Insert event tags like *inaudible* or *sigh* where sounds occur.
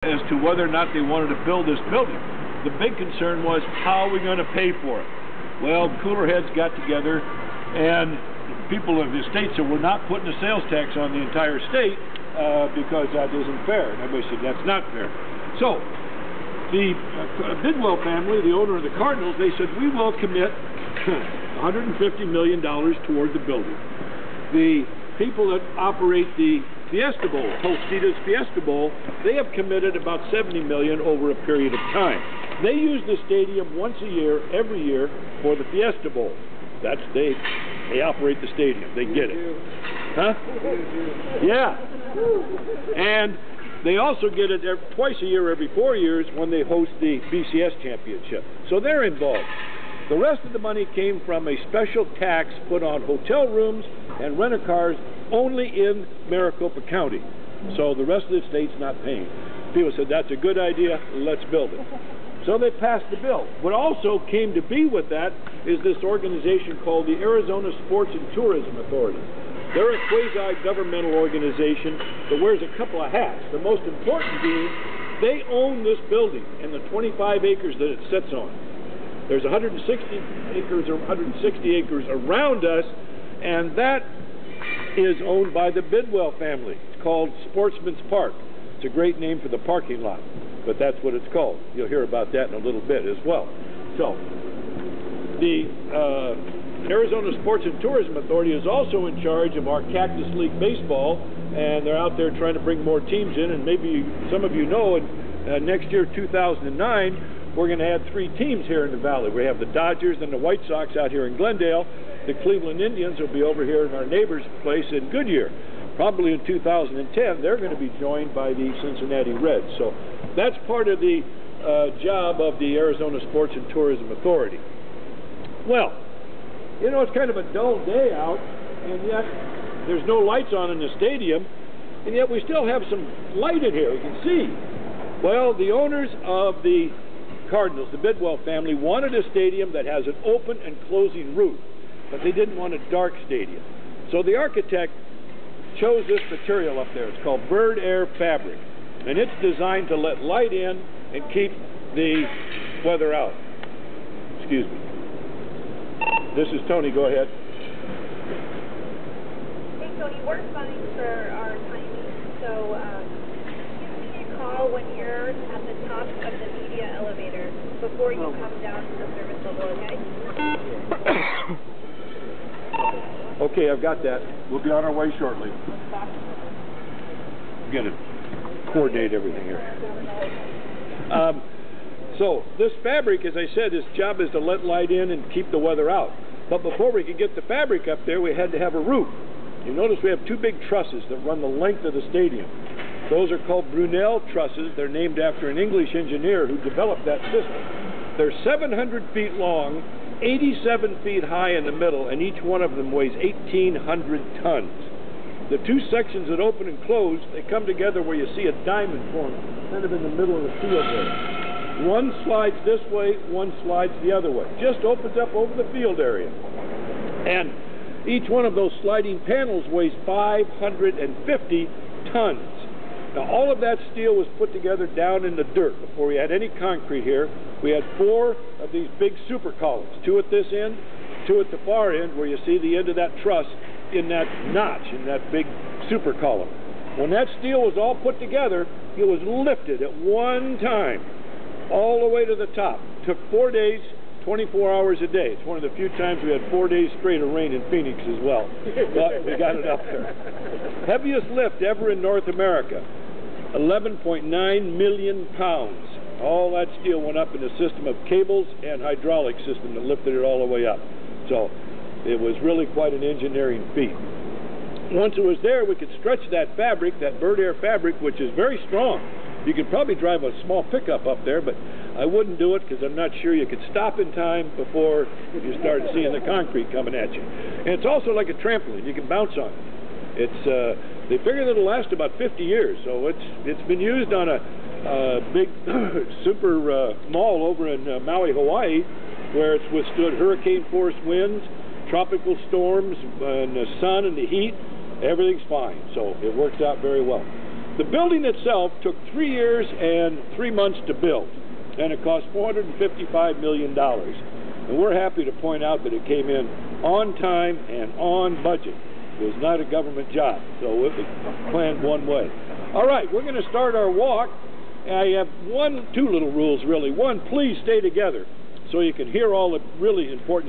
as to whether or not they wanted to build this building. The big concern was how are we going to pay for it? Well, cooler heads got together and people of the state said we're not putting a sales tax on the entire state uh, because that isn't fair. And everybody said that's not fair. So the uh, Bidwell family, the owner of the Cardinals, they said we will commit *coughs* 150 million dollars toward the building. The people that operate the Fiesta Bowl, Tostitos Fiesta Bowl, they have committed about 70 million over a period of time. They use the stadium once a year, every year, for the Fiesta Bowl. That's they they operate the stadium. They get it. Huh? Yeah. And they also get it twice a year, every four years, when they host the BCS championship. So they're involved. The rest of the money came from a special tax put on hotel rooms and rent-a-cars only in Maricopa County. So the rest of the state's not paying. People said, that's a good idea, let's build it. So they passed the bill. What also came to be with that is this organization called the Arizona Sports and Tourism Authority. They're a quasi-governmental organization that wears a couple of hats. The most important being they own this building and the 25 acres that it sits on. There's 160 acres or 160 acres around us, and that is owned by the Bidwell family. It's called Sportsman's Park. It's a great name for the parking lot, but that's what it's called. You'll hear about that in a little bit as well. So, the uh, Arizona Sports and Tourism Authority is also in charge of our Cactus League Baseball, and they're out there trying to bring more teams in, and maybe some of you know, in, uh, next year, 2009, we're going to add three teams here in the Valley. We have the Dodgers and the White Sox out here in Glendale, the Cleveland Indians will be over here in our neighbor's place in Goodyear. Probably in 2010, they're going to be joined by the Cincinnati Reds. So that's part of the uh, job of the Arizona Sports and Tourism Authority. Well, you know, it's kind of a dull day out, and yet there's no lights on in the stadium, and yet we still have some light in here. You can see. Well, the owners of the Cardinals, the Bidwell family, wanted a stadium that has an open and closing roof but they didn't want a dark stadium. So the architect chose this material up there. It's called Birdair fabric. And it's designed to let light in and keep the weather out. Excuse me. This is Tony. Go ahead. Hey, Tony, we're fine for our timing. So um, give me a call when you're at the top of the media elevator before you come down to the service level, okay? *coughs* Okay, I've got that. We'll be on our way shortly. I'm going to coordinate everything here. Um, so this fabric, as I said, its job is to let light in and keep the weather out. But before we could get the fabric up there, we had to have a roof. You notice we have two big trusses that run the length of the stadium. Those are called Brunel trusses. They're named after an English engineer who developed that system. They're 700 feet long 87 feet high in the middle, and each one of them weighs 1,800 tons. The two sections that open and close, they come together where you see a diamond form, kind of in the middle of the field there. One slides this way, one slides the other way. Just opens up over the field area. And each one of those sliding panels weighs 550 tons. Now, all of that steel was put together down in the dirt before we had any concrete here. We had four of these big super columns, two at this end, two at the far end where you see the end of that truss in that notch, in that big super column. When that steel was all put together, it was lifted at one time all the way to the top. It took four days, 24 hours a day. It's one of the few times we had four days straight of rain in Phoenix as well. But we got it up there. *laughs* Heaviest lift ever in North America. 11.9 million pounds. All that steel went up in a system of cables and hydraulic system that lifted it all the way up. So it was really quite an engineering feat. Once it was there, we could stretch that fabric, that Birdair fabric, which is very strong. You could probably drive a small pickup up there, but I wouldn't do it because I'm not sure you could stop in time before you start seeing the concrete coming at you. And it's also like a trampoline. You can bounce on it. It's uh, they figure that it'll last about 50 years, so it's it's been used on a, big *coughs* super uh, mall over in uh, Maui, Hawaii, where it's withstood hurricane force winds, tropical storms, and the sun and the heat. Everything's fine, so it works out very well. The building itself took three years and three months to build, and it cost $455 million. And we're happy to point out that it came in on time and on budget. Was not a government job, so it was planned one way. All right, we're going to start our walk. I have one, two little rules really. One, please stay together so you can hear all the really important